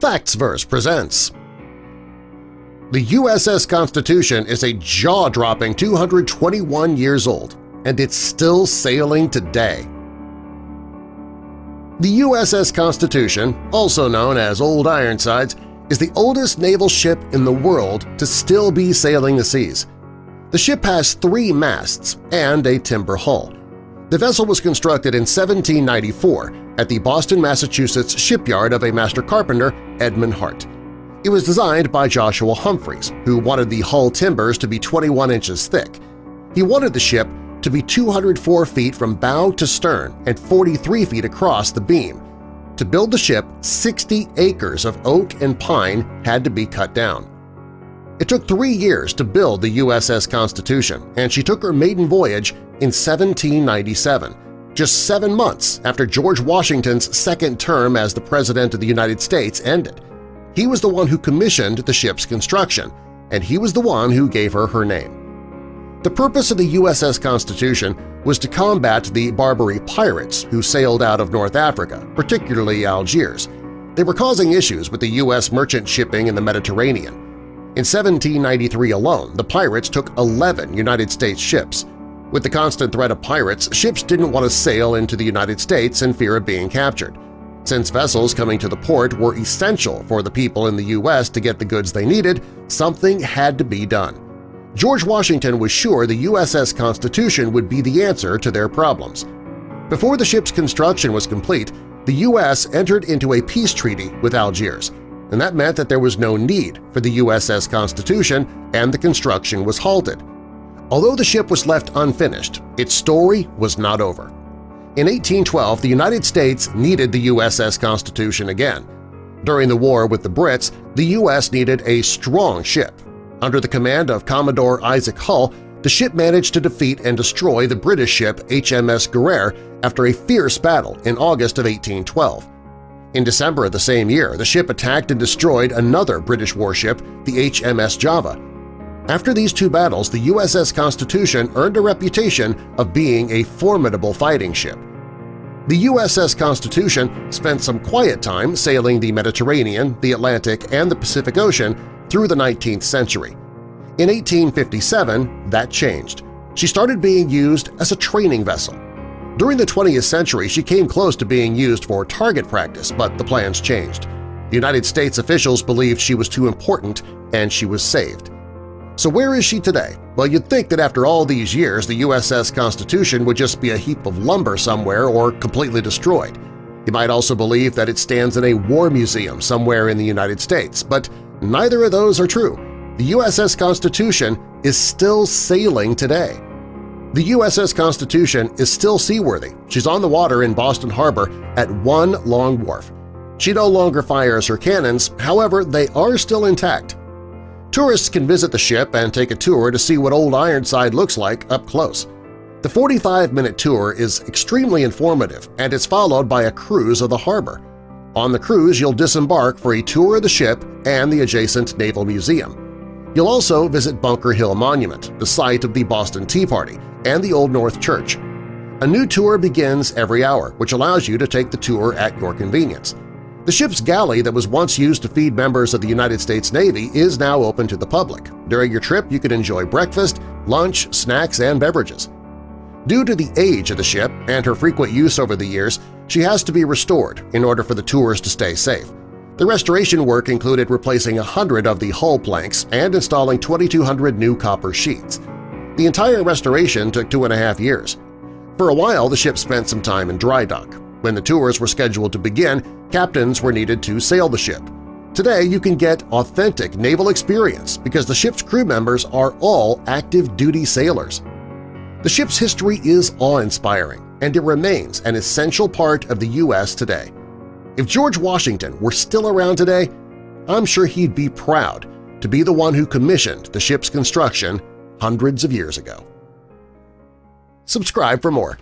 Factsverse presents The USS Constitution is a jaw-dropping 221 years old, and it's still sailing today. The USS Constitution, also known as Old Ironsides, is the oldest naval ship in the world to still be sailing the seas. The ship has three masts and a timber hull. The vessel was constructed in 1794 at the Boston, Massachusetts shipyard of a master carpenter, Edmund Hartt. It was designed by Joshua Humphreys, who wanted the hull timbers to be 21 inches thick. He wanted the ship to be 204 feet from bow to stern and 43 feet across the beam. To build the ship, 60 acres of oak and pine had to be cut down. It took three years to build the USS Constitution, and she took her maiden voyage in 1797, just seven months after George Washington's second term as the President of the United States ended. He was the one who commissioned the ship's construction, and he was the one who gave her her name. The purpose of the USS Constitution was to combat the Barbary pirates who sailed out of North Africa, particularly Algiers. They were causing issues with the U.S. merchant shipping in the Mediterranean. In 1793 alone, the pirates took 11 United States ships. With the constant threat of pirates, ships didn't want to sail into the United States in fear of being captured. Since vessels coming to the port were essential for the people in the U.S. to get the goods they needed, something had to be done. George Washington was sure the USS Constitution would be the answer to their problems. Before the ship's construction was complete, the U.S. entered into a peace treaty with Algiers, and that meant that there was no need for the USS Constitution and the construction was halted. Although the ship was left unfinished, its story was not over. In 1812, the United States needed the USS Constitution again. During the war with the Brits, the U.S. needed a strong ship, under the command of Commodore Isaac Hull, the ship managed to defeat and destroy the British ship HMS Guerriere after a fierce battle in August of 1812. In December of the same year, the ship attacked and destroyed another British warship, the HMS Java. After these two battles, the USS Constitution earned a reputation of being a formidable fighting ship. The USS Constitution spent some quiet time sailing the Mediterranean, the Atlantic, and the Pacific Ocean through the 19th century. In 1857, that changed. She started being used as a training vessel. During the 20th century, she came close to being used for target practice, but the plans changed. The United States officials believed she was too important and she was saved. So where is she today? Well, you'd think that after all these years the USS Constitution would just be a heap of lumber somewhere or completely destroyed. You might also believe that it stands in a war museum somewhere in the United States, but Neither of those are true. The USS Constitution is still sailing today. The USS Constitution is still seaworthy. She's on the water in Boston Harbor at one long wharf. She no longer fires her cannons, however, they are still intact. Tourists can visit the ship and take a tour to see what Old Ironside looks like up close. The 45-minute tour is extremely informative and is followed by a cruise of the harbor. On the cruise, you'll disembark for a tour of the ship and the adjacent Naval Museum. You'll also visit Bunker Hill Monument, the site of the Boston Tea Party, and the Old North Church. A new tour begins every hour, which allows you to take the tour at your convenience. The ship's galley that was once used to feed members of the United States Navy is now open to the public. During your trip, you can enjoy breakfast, lunch, snacks, and beverages. Due to the age of the ship and her frequent use over the years, she has to be restored in order for the tours to stay safe. The restoration work included replacing 100 of the hull planks and installing 2,200 new copper sheets. The entire restoration took two and a half years. For a while, the ship spent some time in dry dock. When the tours were scheduled to begin, captains were needed to sail the ship. Today, you can get authentic naval experience because the ship's crew members are all active-duty sailors. The ship's history is awe-inspiring, and it remains an essential part of the U.S. today. If George Washington were still around today, I'm sure he'd be proud to be the one who commissioned the ship's construction hundreds of years ago. Subscribe for more.